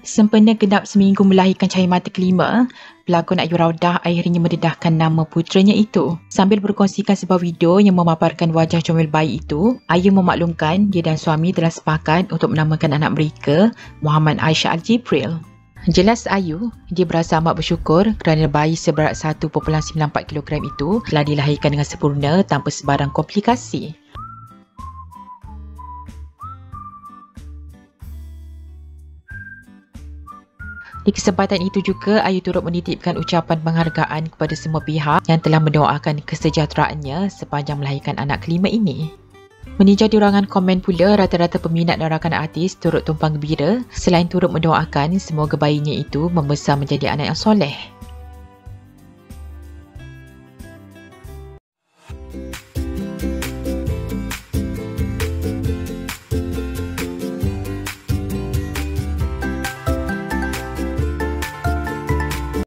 Sempena genap seminggu melahirkan cahaya mata kelima, pelakon Ayu Raudah akhirnya mendedahkan nama putranya itu. Sambil berkongsikan sebuah video yang memaparkan wajah comel bayi itu, Ayu memaklumkan dia dan suami telah sepakat untuk menamakan anak mereka Muhammad Aisyah Al-Jibril. Jelas Ayu, dia berasa amat bersyukur kerana bayi seberat 1.94 kg itu telah dilahirkan dengan sempurna tanpa sebarang komplikasi. Di kesempatan itu juga, Ayu turut menitipkan ucapan penghargaan kepada semua pihak yang telah mendoakan kesejahteraannya sepanjang melahirkan anak kelima ini. Meninjau di ruangan komen pula, rata-rata peminat dan rakan artis turut tumpang gembira selain turut mendoakan semoga bayinya itu membesar menjadi anak yang soleh.